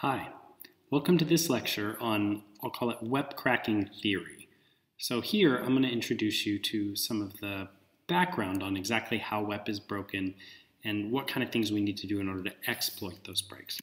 Hi, welcome to this lecture on, I'll call it WEP cracking theory. So here I'm going to introduce you to some of the background on exactly how WEP is broken and what kind of things we need to do in order to exploit those breaks.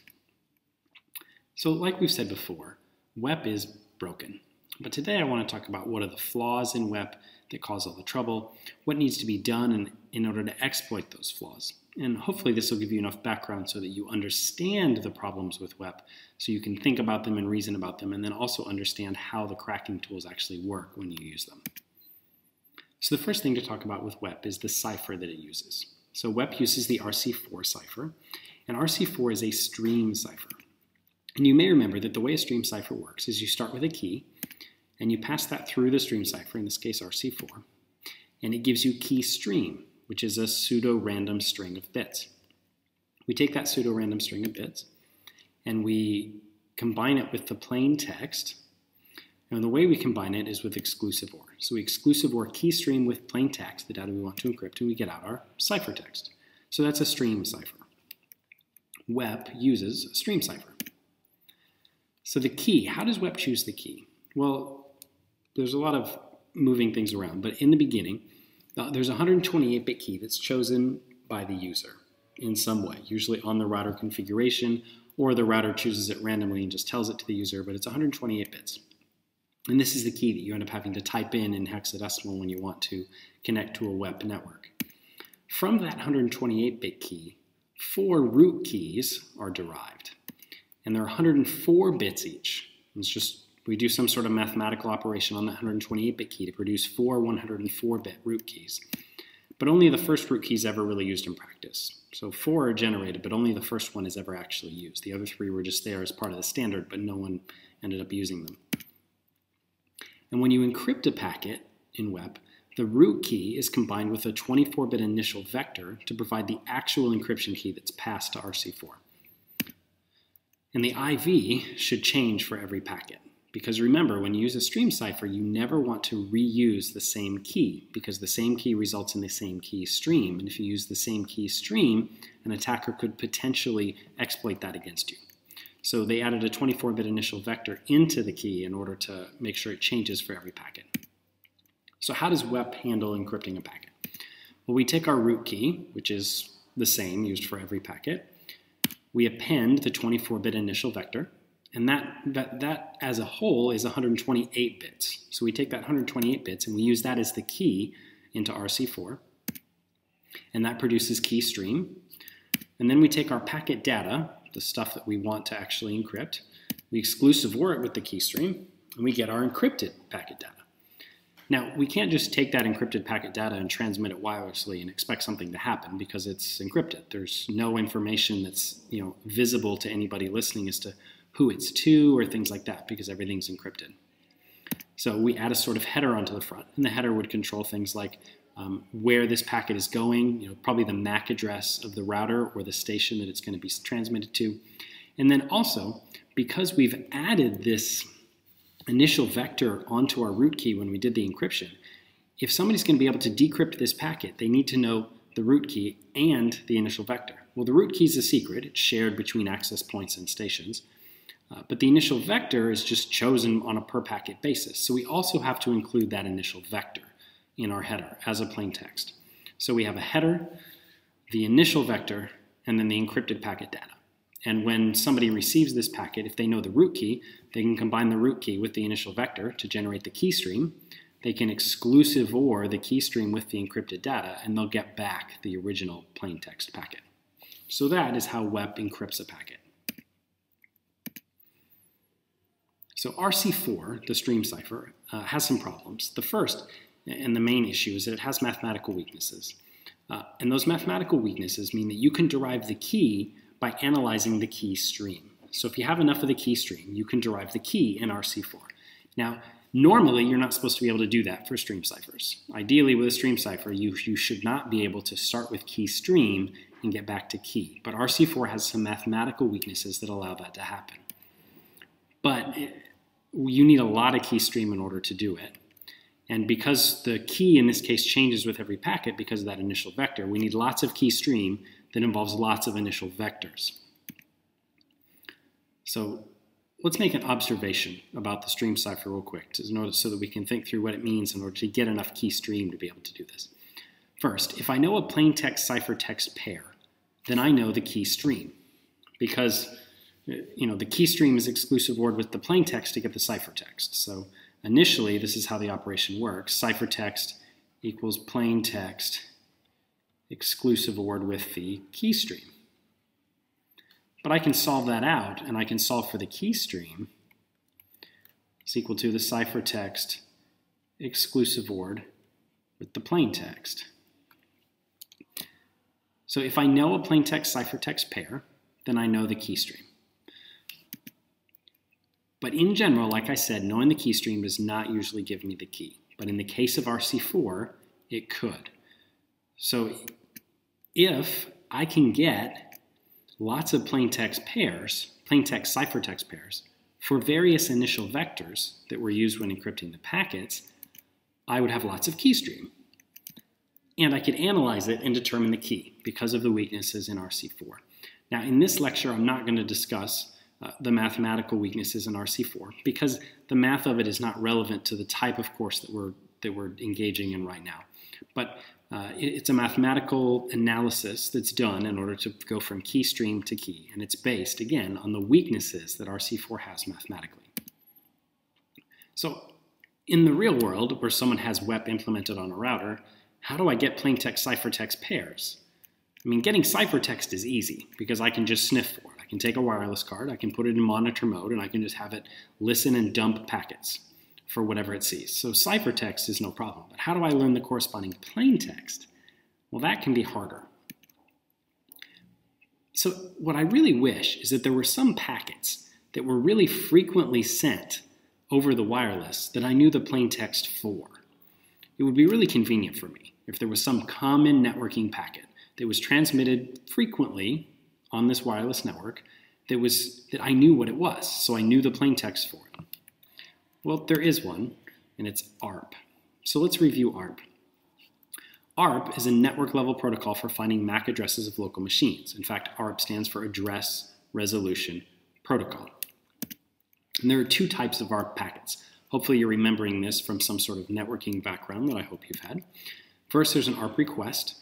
So like we've said before, WEP is broken. But today I want to talk about what are the flaws in WEP that cause all the trouble, what needs to be done in, in order to exploit those flaws. And hopefully this will give you enough background so that you understand the problems with WEP, so you can think about them and reason about them, and then also understand how the cracking tools actually work when you use them. So the first thing to talk about with WEP is the cipher that it uses. So WEP uses the RC4 cipher, and RC4 is a stream cipher. And you may remember that the way a stream cipher works is you start with a key, and you pass that through the stream cipher, in this case RC4, and it gives you key stream, which is a pseudo-random string of bits. We take that pseudo-random string of bits, and we combine it with the plain text, and the way we combine it is with exclusive OR. So we exclusive OR key stream with plain text, the data we want to encrypt, and we get out our ciphertext. So that's a stream cipher. WEP uses a stream cipher. So the key, how does WEP choose the key? Well, there's a lot of moving things around, but in the beginning, uh, there's a 128-bit key that's chosen by the user in some way, usually on the router configuration, or the router chooses it randomly and just tells it to the user, but it's 128 bits. And this is the key that you end up having to type in in hexadecimal when you want to connect to a WEP network. From that 128-bit key, four root keys are derived. And they're 104 bits each. It's just we do some sort of mathematical operation on the 128-bit key to produce four 104-bit root keys. But only the first root key is ever really used in practice. So four are generated, but only the first one is ever actually used. The other three were just there as part of the standard, but no one ended up using them. And when you encrypt a packet in WEP, the root key is combined with a 24-bit initial vector to provide the actual encryption key that's passed to RC4. And the IV should change for every packet. Because remember, when you use a stream cipher, you never want to reuse the same key because the same key results in the same key stream. And if you use the same key stream, an attacker could potentially exploit that against you. So they added a 24-bit initial vector into the key in order to make sure it changes for every packet. So how does WEP handle encrypting a packet? Well, we take our root key, which is the same used for every packet. We append the 24-bit initial vector, and that, that, that as a whole is 128 bits. So we take that 128 bits and we use that as the key into RC4. And that produces key stream. And then we take our packet data, the stuff that we want to actually encrypt, we exclusive OR it with the key stream, and we get our encrypted packet data. Now, we can't just take that encrypted packet data and transmit it wirelessly and expect something to happen because it's encrypted. There's no information that's you know visible to anybody listening as to who it's to or things like that because everything's encrypted. So we add a sort of header onto the front, and the header would control things like um, where this packet is going, you know, probably the MAC address of the router or the station that it's going to be transmitted to. And then also, because we've added this initial vector onto our root key when we did the encryption, if somebody's going to be able to decrypt this packet, they need to know the root key and the initial vector. Well, the root key is a secret. It's shared between access points and stations. Uh, but the initial vector is just chosen on a per packet basis. So we also have to include that initial vector in our header as a plain text. So we have a header, the initial vector, and then the encrypted packet data. And when somebody receives this packet, if they know the root key, they can combine the root key with the initial vector to generate the key stream. They can exclusive OR the key stream with the encrypted data, and they'll get back the original plain text packet. So that is how WEP encrypts a packet. So RC4, the stream cipher, uh, has some problems. The first and the main issue is that it has mathematical weaknesses. Uh, and those mathematical weaknesses mean that you can derive the key by analyzing the key stream. So if you have enough of the key stream, you can derive the key in RC4. Now, normally you're not supposed to be able to do that for stream ciphers. Ideally with a stream cipher, you, you should not be able to start with key stream and get back to key. But RC4 has some mathematical weaknesses that allow that to happen. But you need a lot of key stream in order to do it. And because the key in this case changes with every packet because of that initial vector, we need lots of key stream that involves lots of initial vectors. So let's make an observation about the stream cipher real quick so that we can think through what it means in order to get enough key stream to be able to do this. First, if I know a plain text ciphertext pair, then I know the key stream because you know the key stream is exclusive ORed with the plain text to get the ciphertext. So initially, this is how the operation works. Ciphertext equals plain text exclusive ORed with the key stream. But I can solve that out, and I can solve for the key stream is equal to the ciphertext exclusive ORed with the plain text. So if I know a plain text ciphertext pair, then I know the key stream. But in general, like I said, knowing the key stream does not usually give me the key. But in the case of RC4, it could. So if I can get lots of plain text pairs, plain text ciphertext pairs, for various initial vectors that were used when encrypting the packets, I would have lots of key stream. And I could analyze it and determine the key because of the weaknesses in RC4. Now, in this lecture, I'm not going to discuss uh, the mathematical weaknesses in RC4 because the math of it is not relevant to the type of course that we're, that we're engaging in right now. But uh, it's a mathematical analysis that's done in order to go from key stream to key, and it's based, again, on the weaknesses that RC4 has mathematically. So in the real world, where someone has WEP implemented on a router, how do I get plaintext ciphertext pairs? I mean, getting ciphertext is easy because I can just sniff for can take a wireless card, I can put it in monitor mode, and I can just have it listen and dump packets for whatever it sees. So ciphertext is no problem. But how do I learn the corresponding plain text? Well, that can be harder. So what I really wish is that there were some packets that were really frequently sent over the wireless that I knew the plain text for. It would be really convenient for me if there was some common networking packet that was transmitted frequently on this wireless network that was that I knew what it was, so I knew the plain text for it. Well, there is one, and it's ARP. So let's review ARP. ARP is a network level protocol for finding MAC addresses of local machines. In fact, ARP stands for Address Resolution Protocol. And there are two types of ARP packets. Hopefully you're remembering this from some sort of networking background that I hope you've had. First, there's an ARP request,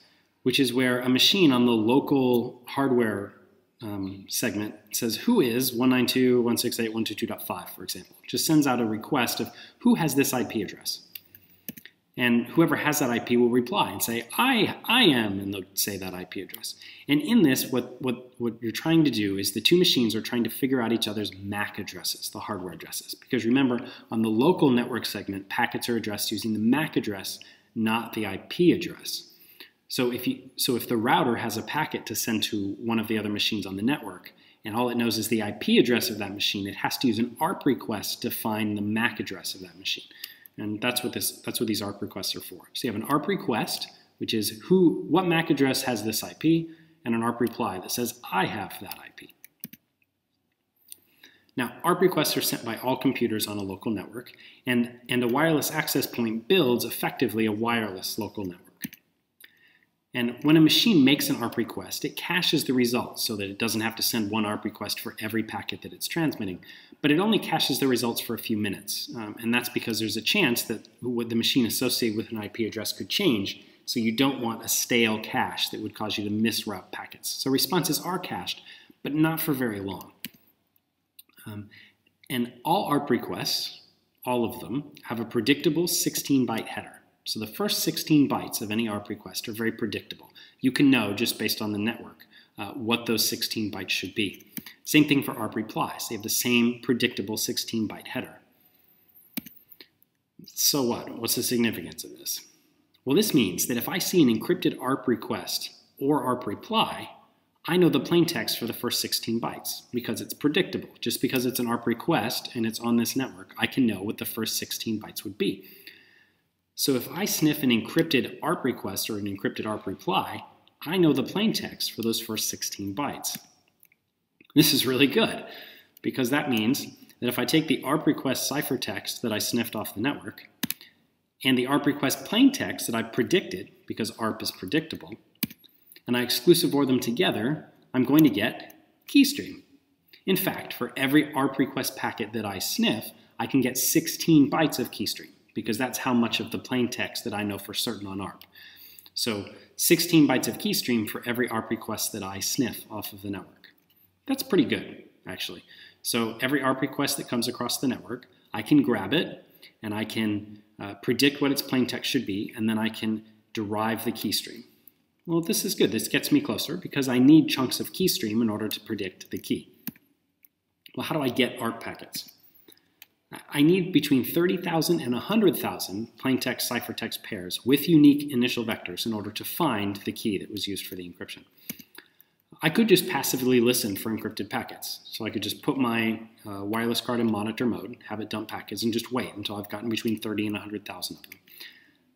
which is where a machine on the local hardware um, segment says who is 192.168.122.5, for example. Just sends out a request of who has this IP address. And whoever has that IP will reply and say, I, I am, and they'll say that IP address. And in this, what, what, what you're trying to do is the two machines are trying to figure out each other's MAC addresses, the hardware addresses. Because remember, on the local network segment, packets are addressed using the MAC address, not the IP address. So if, you, so if the router has a packet to send to one of the other machines on the network, and all it knows is the IP address of that machine, it has to use an ARP request to find the MAC address of that machine. And that's what, this, that's what these ARP requests are for. So you have an ARP request, which is who, what MAC address has this IP, and an ARP reply that says, I have that IP. Now, ARP requests are sent by all computers on a local network, and, and a wireless access point builds effectively a wireless local network. And when a machine makes an ARP request, it caches the results so that it doesn't have to send one ARP request for every packet that it's transmitting. But it only caches the results for a few minutes. Um, and that's because there's a chance that what the machine associated with an IP address could change. So you don't want a stale cache that would cause you to misroute packets. So responses are cached, but not for very long. Um, and all ARP requests, all of them, have a predictable 16-byte header. So the first 16 bytes of any ARP request are very predictable. You can know just based on the network uh, what those 16 bytes should be. Same thing for ARP replies. They have the same predictable 16 byte header. So what? What's the significance of this? Well, this means that if I see an encrypted ARP request or ARP reply, I know the plaintext for the first 16 bytes because it's predictable. Just because it's an ARP request and it's on this network, I can know what the first 16 bytes would be. So if I sniff an encrypted ARP request or an encrypted ARP reply, I know the plaintext for those first 16 bytes. This is really good because that means that if I take the ARP request ciphertext that I sniffed off the network and the ARP request plaintext that I predicted because ARP is predictable, and I exclusive OR them together, I'm going to get keystream. In fact, for every ARP request packet that I sniff, I can get 16 bytes of keystream because that's how much of the plain text that I know for certain on ARP. So 16 bytes of keystream for every ARP request that I sniff off of the network. That's pretty good, actually. So every ARP request that comes across the network, I can grab it and I can uh, predict what its plain text should be, and then I can derive the keystream. Well, this is good. This gets me closer because I need chunks of keystream in order to predict the key. Well, how do I get ARP packets? I need between 30,000 and 100,000 plaintext ciphertext pairs with unique initial vectors in order to find the key that was used for the encryption. I could just passively listen for encrypted packets. So I could just put my uh, wireless card in monitor mode, have it dump packets, and just wait until I've gotten between 30 and 100,000 of them.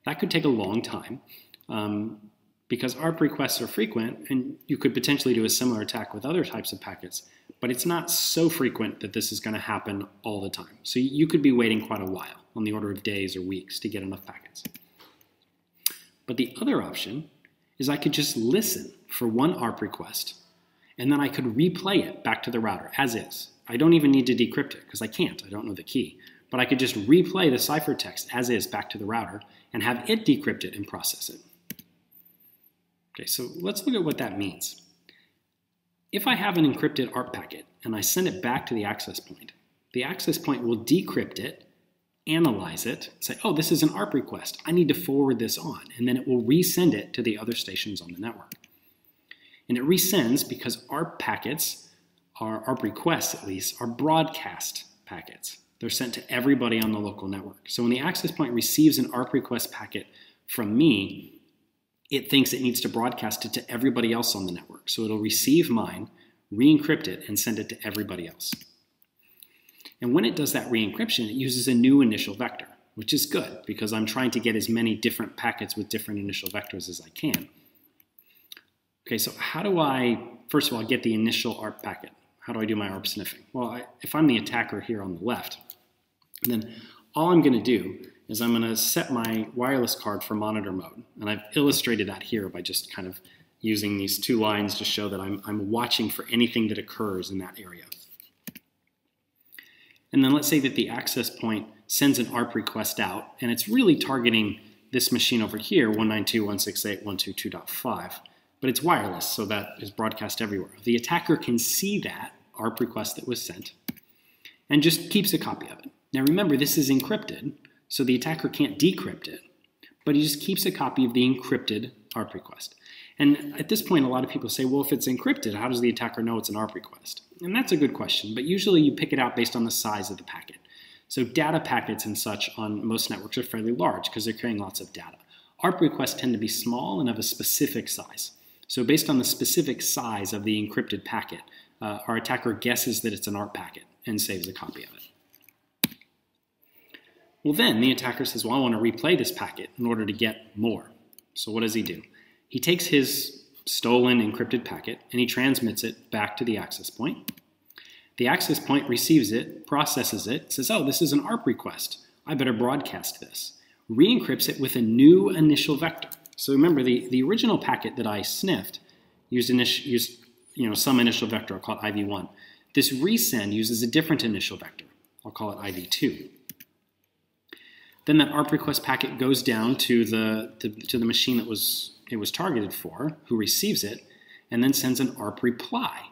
That could take a long time um, because ARP requests are frequent, and you could potentially do a similar attack with other types of packets but it's not so frequent that this is going to happen all the time. So you could be waiting quite a while, on the order of days or weeks, to get enough packets. But the other option is I could just listen for one ARP request, and then I could replay it back to the router as is. I don't even need to decrypt it because I can't, I don't know the key. But I could just replay the ciphertext as is back to the router and have it decrypt it and process it. Okay, so let's look at what that means. If I have an encrypted ARP packet and I send it back to the access point, the access point will decrypt it, analyze it, say, oh, this is an ARP request. I need to forward this on. And then it will resend it to the other stations on the network. And it resends because ARP packets, are ARP requests at least, are broadcast packets. They're sent to everybody on the local network. So when the access point receives an ARP request packet from me, it thinks it needs to broadcast it to everybody else on the network. So it'll receive mine, re-encrypt it, and send it to everybody else. And when it does that re-encryption, it uses a new initial vector, which is good because I'm trying to get as many different packets with different initial vectors as I can. Okay, so how do I, first of all, get the initial ARP packet? How do I do my ARP sniffing? Well, I, if I'm the attacker here on the left, then all I'm going to do is I'm going to set my wireless card for monitor mode. And I've illustrated that here by just kind of using these two lines to show that I'm, I'm watching for anything that occurs in that area. And then let's say that the access point sends an ARP request out, and it's really targeting this machine over here, 192.168.122.5, but it's wireless, so that is broadcast everywhere. The attacker can see that ARP request that was sent and just keeps a copy of it. Now remember, this is encrypted, so the attacker can't decrypt it, but he just keeps a copy of the encrypted ARP request. And at this point, a lot of people say, well, if it's encrypted, how does the attacker know it's an ARP request? And that's a good question, but usually you pick it out based on the size of the packet. So data packets and such on most networks are fairly large because they're carrying lots of data. ARP requests tend to be small and of a specific size. So based on the specific size of the encrypted packet, uh, our attacker guesses that it's an ARP packet and saves a copy of it. Well, then the attacker says, well, I want to replay this packet in order to get more. So what does he do? He takes his stolen encrypted packet and he transmits it back to the access point. The access point receives it, processes it, says, oh, this is an ARP request. I better broadcast this. Re-encrypts it with a new initial vector. So remember, the, the original packet that I sniffed used, used you know, some initial vector, I'll call it IV1. This resend uses a different initial vector. I'll call it IV2. Then that ARP request packet goes down to the, to, to the machine that was it was targeted for, who receives it, and then sends an ARP reply.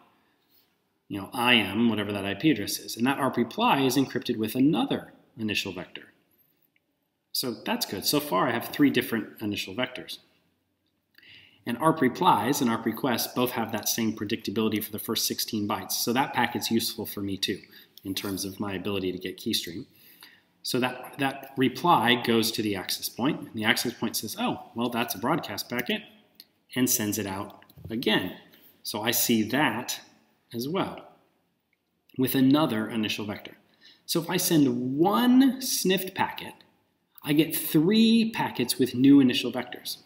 You know, IM, whatever that IP address is. And that ARP reply is encrypted with another initial vector. So that's good. So far, I have three different initial vectors. And ARP replies and ARP requests both have that same predictability for the first 16 bytes. So that packet's useful for me too, in terms of my ability to get keystream. So that, that reply goes to the access point, and the access point says, oh, well, that's a broadcast packet, and sends it out again. So I see that as well with another initial vector. So if I send one sniffed packet, I get three packets with new initial vectors.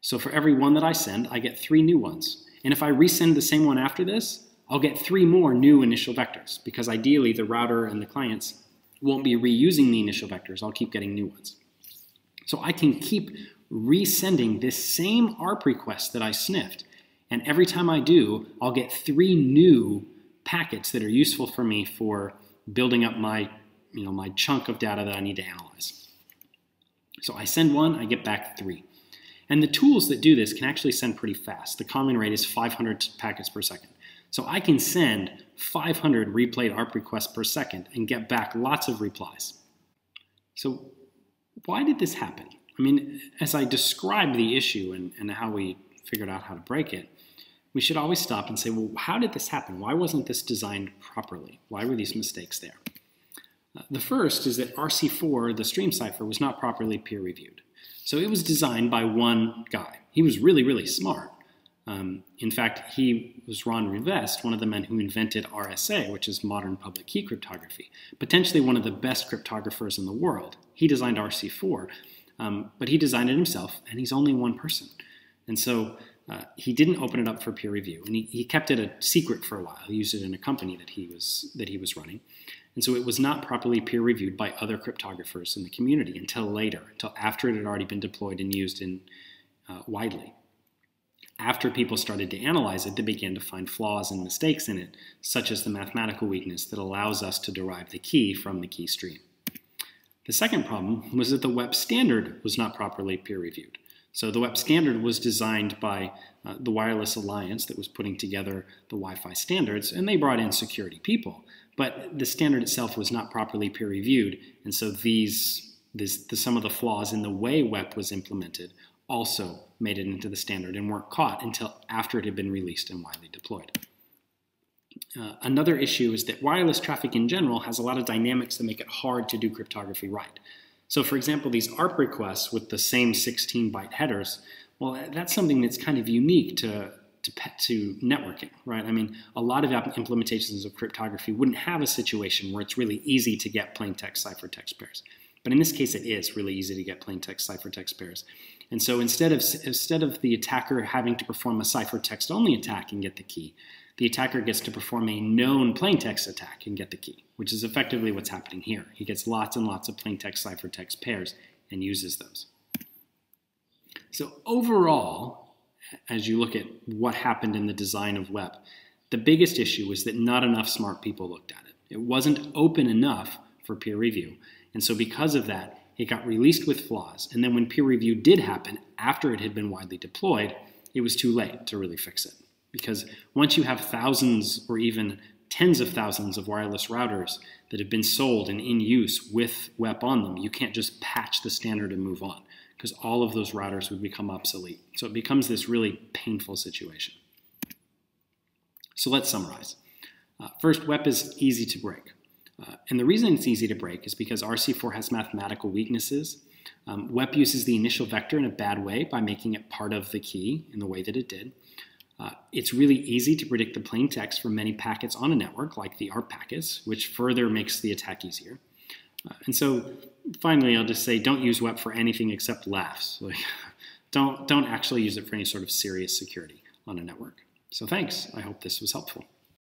So for every one that I send, I get three new ones. And if I resend the same one after this, I'll get three more new initial vectors because ideally the router and the clients won't be reusing the initial vectors. I'll keep getting new ones. So I can keep resending this same ARP request that I sniffed. And every time I do, I'll get three new packets that are useful for me for building up my, you know, my chunk of data that I need to analyze. So I send one, I get back three. And the tools that do this can actually send pretty fast. The common rate is 500 packets per second. So I can send 500 replayed ARP requests per second and get back lots of replies. So why did this happen? I mean, as I describe the issue and, and how we figured out how to break it, we should always stop and say, well, how did this happen? Why wasn't this designed properly? Why were these mistakes there? Uh, the first is that RC4, the stream cipher, was not properly peer reviewed. So it was designed by one guy. He was really, really smart. Um, in fact, he was Ron Rivest, one of the men who invented RSA, which is modern public key cryptography, potentially one of the best cryptographers in the world. He designed RC4, um, but he designed it himself, and he's only one person. And so uh, he didn't open it up for peer review, and he, he kept it a secret for a while. He used it in a company that he was that he was running, and so it was not properly peer reviewed by other cryptographers in the community until later, until after it had already been deployed and used in uh, widely. After people started to analyze it, they began to find flaws and mistakes in it, such as the mathematical weakness that allows us to derive the key from the key stream. The second problem was that the WEP standard was not properly peer reviewed. So the WEP standard was designed by uh, the Wireless Alliance that was putting together the Wi-Fi standards, and they brought in security people. But the standard itself was not properly peer reviewed, and so these, the, some of the flaws in the way WEP was implemented also made it into the standard and weren't caught until after it had been released and widely deployed. Uh, another issue is that wireless traffic in general has a lot of dynamics that make it hard to do cryptography right. So for example, these ARP requests with the same 16 byte headers, well, that's something that's kind of unique to, to, to networking, right? I mean, a lot of implementations of cryptography wouldn't have a situation where it's really easy to get plain text ciphertext pairs. But in this case, it is really easy to get plain text ciphertext pairs. And so instead of, instead of the attacker having to perform a ciphertext only attack and get the key, the attacker gets to perform a known plaintext attack and get the key, which is effectively what's happening here. He gets lots and lots of plaintext ciphertext pairs and uses those. So overall, as you look at what happened in the design of WEP, the biggest issue was that not enough smart people looked at it. It wasn't open enough for peer review. And so because of that, it got released with flaws. And then when peer review did happen, after it had been widely deployed, it was too late to really fix it. Because once you have thousands or even tens of thousands of wireless routers that have been sold and in use with WEP on them, you can't just patch the standard and move on because all of those routers would become obsolete. So it becomes this really painful situation. So let's summarize. Uh, first, WEP is easy to break. Uh, and the reason it's easy to break is because RC4 has mathematical weaknesses. Um, WEP uses the initial vector in a bad way by making it part of the key in the way that it did. Uh, it's really easy to predict the plain text for many packets on a network, like the ARP packets, which further makes the attack easier. Uh, and so finally, I'll just say don't use WEP for anything except laughs. Like, don't, don't actually use it for any sort of serious security on a network. So thanks. I hope this was helpful.